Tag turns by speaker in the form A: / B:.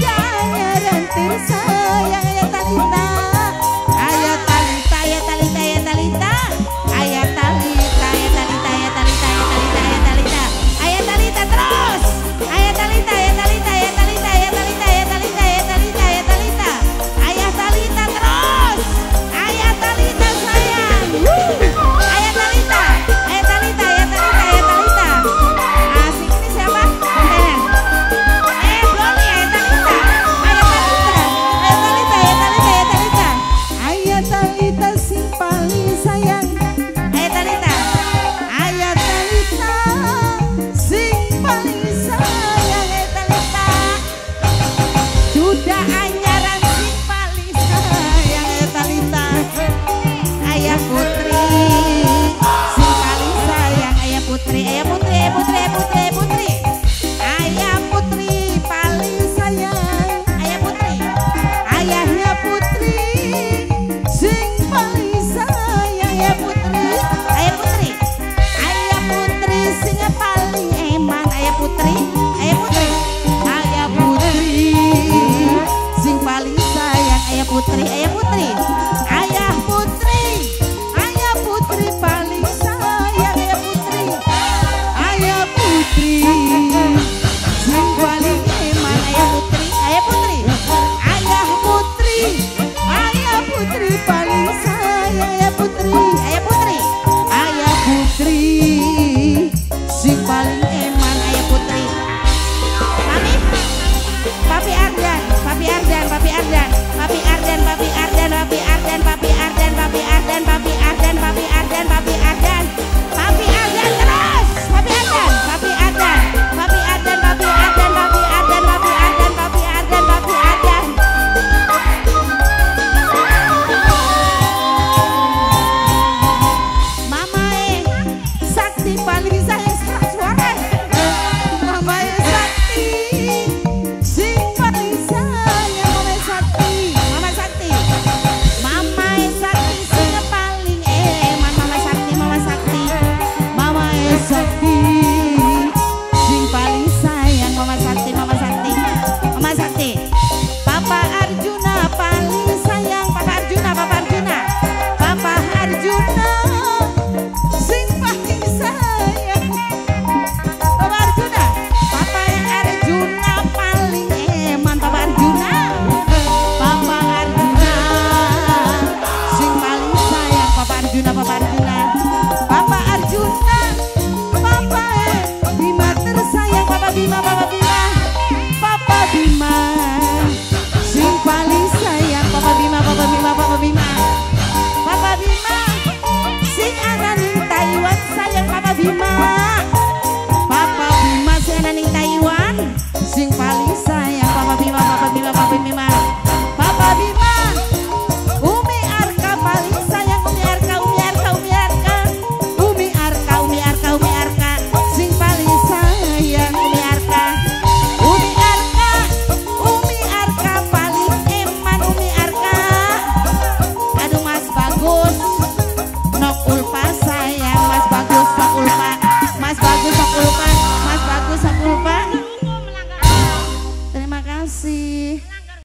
A: Jaya dan tersayang